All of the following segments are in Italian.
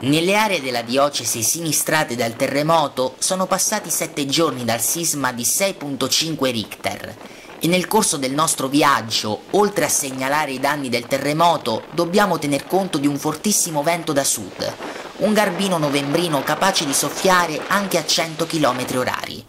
Nelle aree della diocesi sinistrate dal terremoto sono passati sette giorni dal sisma di 6.5 Richter. E nel corso del nostro viaggio, oltre a segnalare i danni del terremoto, dobbiamo tener conto di un fortissimo vento da sud, un garbino novembrino capace di soffiare anche a 100 km orari.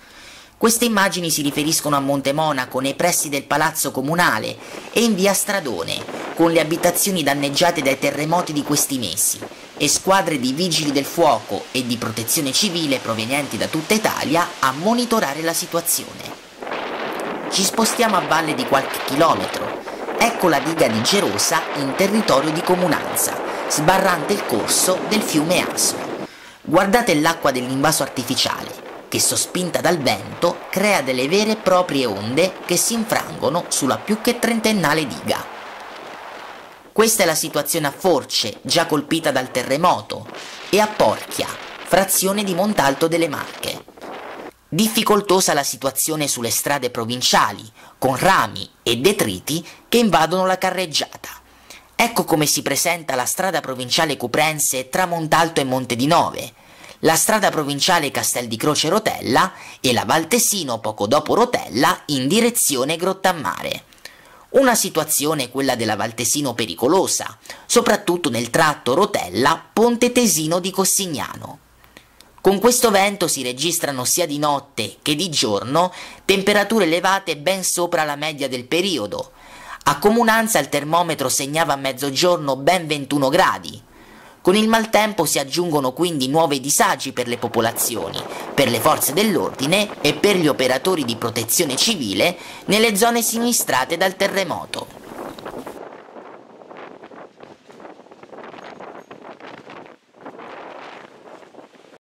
Queste immagini si riferiscono a Monte Monaco, nei pressi del palazzo comunale e in via Stradone, con le abitazioni danneggiate dai terremoti di questi mesi e squadre di vigili del fuoco e di protezione civile provenienti da tutta Italia a monitorare la situazione. Ci spostiamo a valle di qualche chilometro. Ecco la diga di Gerosa in territorio di comunanza, sbarrante il corso del fiume Aso. Guardate l'acqua dell'invaso artificiale, che sospinta dal vento crea delle vere e proprie onde che si infrangono sulla più che trentennale diga. Questa è la situazione a Force, già colpita dal terremoto, e a Porchia, frazione di Montalto delle Marche. Difficoltosa la situazione sulle strade provinciali, con rami e detriti che invadono la carreggiata. Ecco come si presenta la strada provinciale cuprense tra Montalto e Monte di Nove, la strada provinciale Castel di Croce Rotella e la Valtesino poco dopo Rotella in direzione Grottammare. Una situazione, quella della Valtesino, pericolosa, soprattutto nel tratto Rotella-Ponte Tesino di Cossignano. Con questo vento si registrano sia di notte che di giorno temperature elevate ben sopra la media del periodo. A Comunanza il termometro segnava a mezzogiorno ben 21 gradi, con il maltempo si aggiungono quindi nuovi disagi per le popolazioni, per le forze dell'ordine e per gli operatori di protezione civile nelle zone sinistrate dal terremoto.